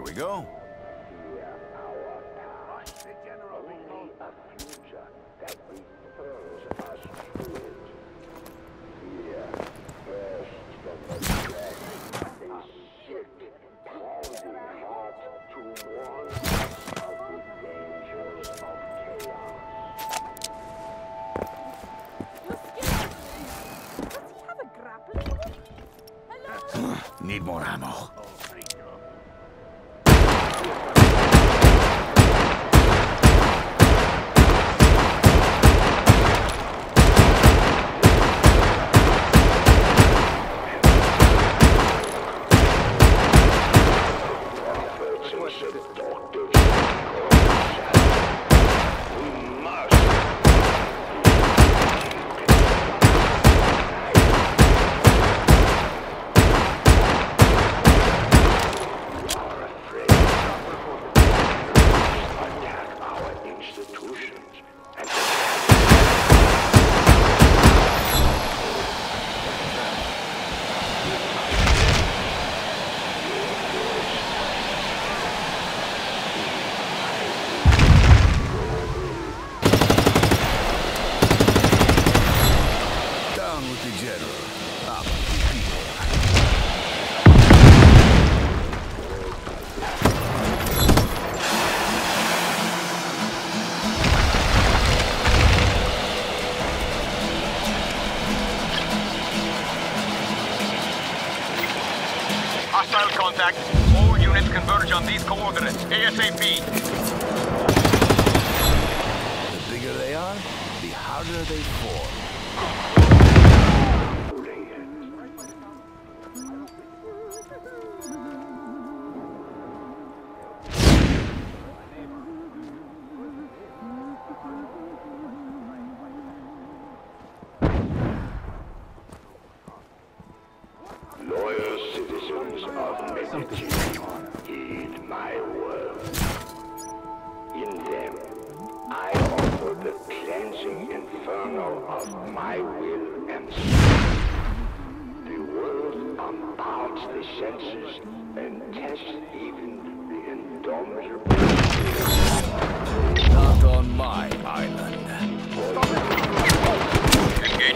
we go. You're scared. Does he have a grappling hook? Hello? Need more ammo. Down with Hostile contact. All units converge on these coordinates. ASAP. The bigger they are, the harder they fall. Of Medici, heed my words. In them, I offer the cleansing inferno of my will and strength. The world unbounds the senses and tests even the indomitable.